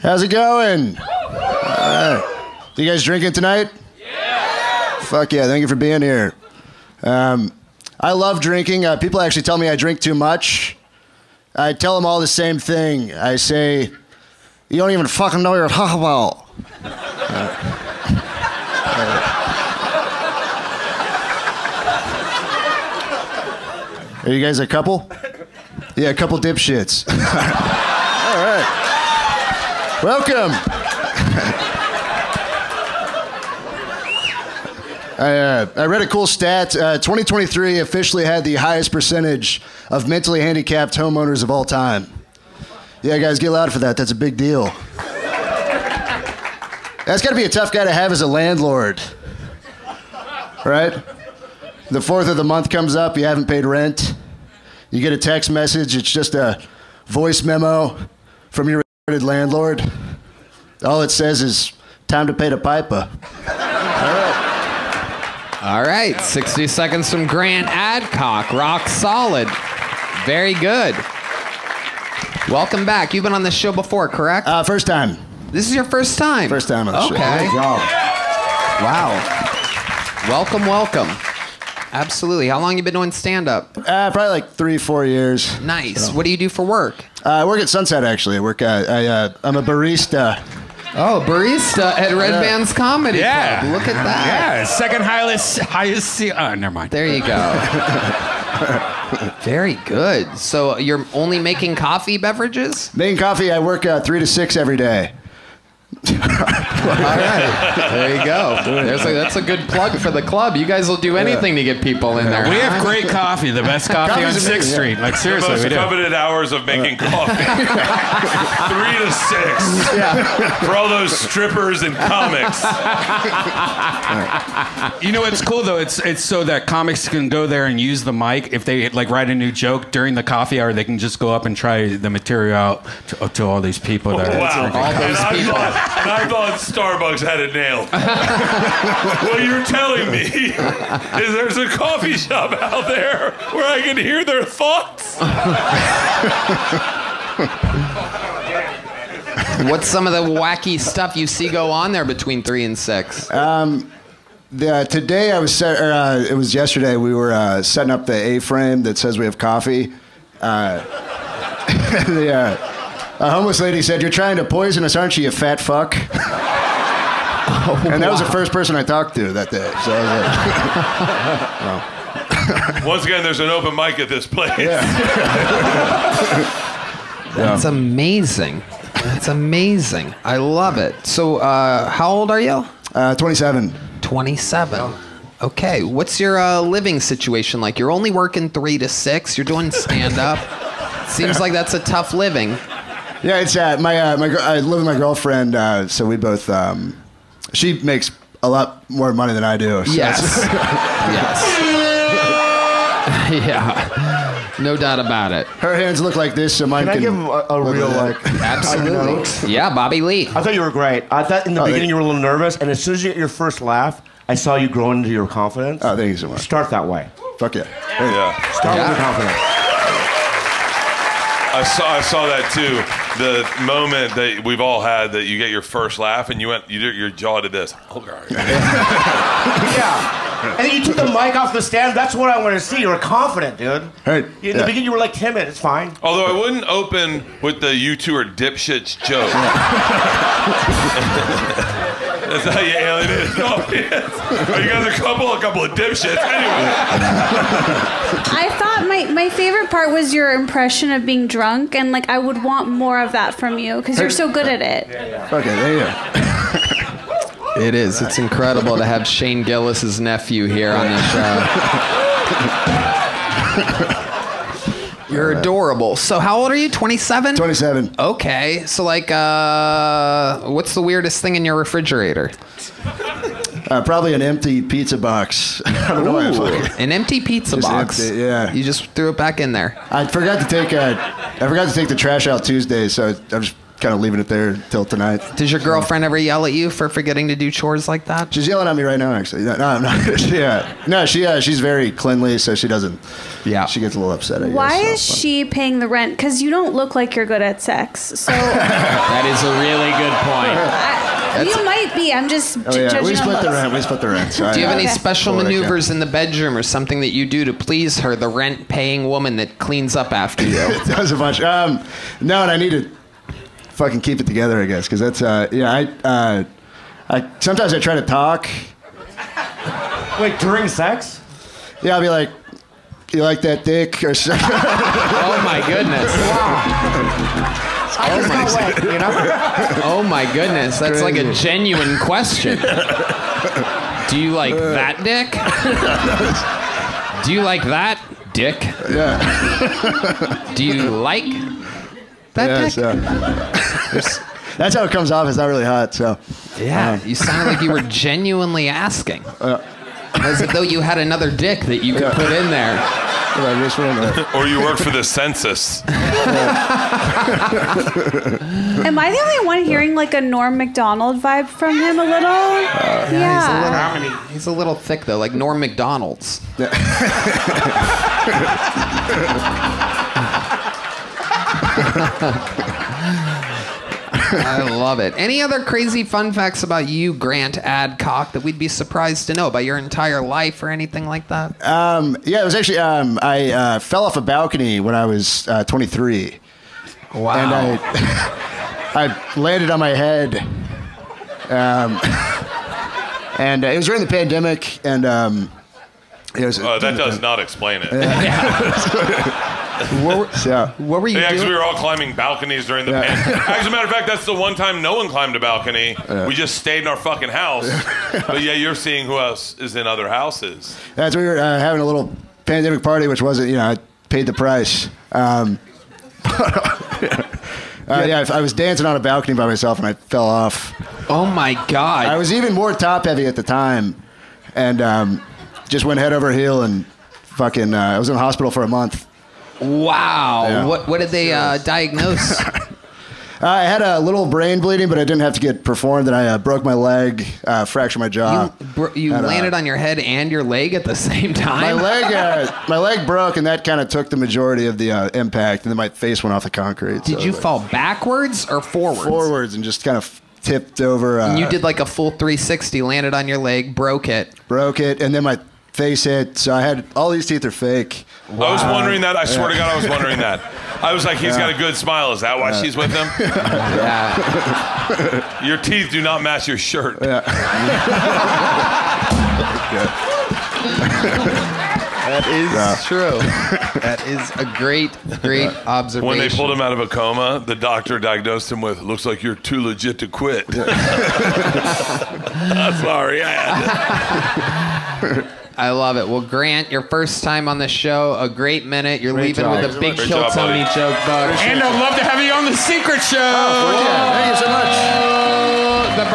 How's it going? All right. You guys drinking tonight? Yeah. Fuck yeah! Thank you for being here. Um, I love drinking. Uh, people actually tell me I drink too much. I tell them all the same thing. I say, "You don't even fucking know you're talking about." Are you guys a couple? Yeah, a couple dipshits. Welcome. I, uh, I read a cool stat. Uh, 2023 officially had the highest percentage of mentally handicapped homeowners of all time. Yeah, guys, get loud for that. That's a big deal. That's got to be a tough guy to have as a landlord. Right? The fourth of the month comes up, you haven't paid rent. You get a text message, it's just a voice memo from your landlord. All it says is, time to pay the piper. All right, 60 seconds from Grant Adcock. Rock solid. Very good. Welcome back. You've been on this show before, correct? Uh, first time. This is your first time. First time on the show. Okay. Wow. Welcome, welcome. Absolutely. How long you been doing stand up? Uh, probably like three, four years. Nice. What do you do for work? Uh, I work at Sunset actually. I work. Uh, I, uh, I'm a barista. Oh, barista at Red Band's Comedy Yeah. Club. Look at that. Yeah, second highest, highest. ce- Oh, never mind. There you go. Very good. So you're only making coffee beverages? Making coffee. I work uh, three to six every day. All right. There you go. There's a, that's a good plug for the club. You guys will do anything to get people in there. We have great coffee, the best coffee on Coffee's Sixth amazing, Street. Like The seriously, most we do. coveted hours of making uh. coffee. Three to six. For all those strippers and comics. You know what's cool though? It's it's so that comics can go there and use the mic if they like write a new joke during the coffee hour. They can just go up and try the material out to, to all these people that are oh, Wow. All those and, I people. thought, and I thought Starbucks had it nailed. what you're telling me is there's a coffee shop out there where I can hear their thoughts. What's some of the wacky stuff you see go on there between three and six? The, today I was set, or, uh, it was yesterday. We were uh, setting up the A-frame that says we have coffee. Uh, the uh, a homeless lady said, "You're trying to poison us, aren't you, you fat fuck?" and that was the first person I talked to that day. So I was like, Once again, there's an open mic at this place. That's amazing. That's amazing. I love it. So, uh, how old are you? uh, 27. 27. Okay. What's your uh, living situation like? You're only working three to six. You're doing stand up. Seems like that's a tough living. Yeah, it's uh, my uh, my gir- I live with my girlfriend, uh, so we both. Um, she makes a lot more money than I do. so Yes. yes. yeah. No doubt about it. her hands look like this, so mine Can I can. give him a, a real like like? Absolutely. Yeah, Bobby Lee. I thought you were great. I thought in the Oh, beginning thank- you were a little nervous, and as soon as you get your first laugh, I saw you grow into your confidence. Oh, thank you so much. Start that way. Fuck yeah. Yeah. Start Yeah. with your confidence. I saw I saw that too. The moment that we've all had that you get your first laugh and you went you did your jaw did this. Oh, okay. Yeah. And then you took the mic off the stand. That's what I want to see. You're confident, dude. Right. In the Yeah. beginning, you were like timid. It's fine. Although I wouldn't open with the you two are dipshits joke. That's how you alienated the audience. Oh, you guys are a couple, a couple of dipshits. Anyway, I thought my, my favorite part was your impression of being drunk, and like I would want more of that from you because you're so good at it. Okay, there you go. It is. It's incredible to have Shane Gillis's nephew here on the show. You're adorable. So, how old are you? 27? 27. Okay. So, like, uh, what's the weirdest thing in your refrigerator? Uh, probably an empty pizza box. I don't know why I fucking- An empty pizza Just box. empty, yeah. You just threw it back in there. I forgot to take uh, I forgot to take the trash out Tuesday, so I'm just kind of leaving it there till tonight. Does your girlfriend ever yell at you for forgetting to do chores like that? She's yelling at me right now, actually. No, no, I'm not. yeah, no, she uh, she's very cleanly, so she doesn't. Yeah. she gets a little upset. I guess, Why so, is but- she paying the rent? Because you don't look like you're good at sex. So That is a really good point. I, you might be. I'm just Oh j- yeah, judging we split the rent. We split the rent. So Do you have any Okay. special Well, I can't. maneuvers in the bedroom or something that you do to please her, the rent paying woman that cleans up after you? it does a bunch. Um, no, and I need to fucking keep it together, I guess, because that's uh, yeah. I uh, I sometimes I try to talk. Wait, during sex? Yeah, I'll be like, "You like that dick?" or something. oh my goodness. I oh just got wet, you know? Oh my goodness. That's like a genuine question. Do you like uh. that dick? Do you like that dick? yeah, Do you like that yeah. dick? So, that's how it comes off. It's not really hot. So Yeah, um. you sound like you were genuinely asking. As if though you had another dick that you could Yeah. put in there. I just wanted to- Or you work for the census. Am I the only one hearing like a Norm Macdonald vibe from him a little? Uh, yeah. He's a little, he's a little thick though, like Norm McDonald's. I love it. Any other crazy fun facts about you, Grant Adcock, that we'd be surprised to know about your entire life or anything like that? Um, yeah, it was actually um, I uh, fell off a balcony when I was uh, 23, Wow. and I I landed on my head. Um, and uh, it was during the pandemic, and um, it was. Uh, that does not explain it. so, what were you Yeah, because doing? we were all climbing balconies during the Yeah. pandemic. As a matter of fact, that's the one time no one climbed a balcony. We just stayed in our fucking house. but yeah, you're seeing who else is in other houses. That's we were uh, having a little pandemic party, which wasn't, you know, I paid the price. Um, uh, yeah, I was dancing on a balcony by myself and I fell off. oh my god. I was even more top heavy at the time, and um, just went head over heel and fucking. Uh, I was in the hospital for a month. Wow. Yeah. What what did they uh, diagnose? Uh, I had a little brain bleeding, but I didn't have to get performed. And I uh, broke my leg, uh, fractured my jaw. you bro- you Had a- landed on your head and your leg at the same time. My leg, uh, my leg broke, and that kind of took the majority of the uh, impact. And then my face went off the concrete. Did so you was fall backwards or forwards? like forwards and just kind of tipped over? Uh, And you did like a full 360, landed on your leg, broke it. broke it, and then my face hit. So I had all these teeth are fake. I was wondering that. I swear to God, I was wondering that. I was like, he's got a good smile. Is that why she's with him? Yeah. Your teeth do not match your shirt. Yeah. that is true. That is a great, great observation. When they pulled him out of a coma, the doctor diagnosed him with, looks like you're too legit to quit. Sorry, I had to. I love it. Well, Grant, your first time on the show, a great minute. You're leaving job. with a big Great Kill job, Tony buddy. joke, Doug. And I'd love to have you on the secret show. Oh, Thank you so much. The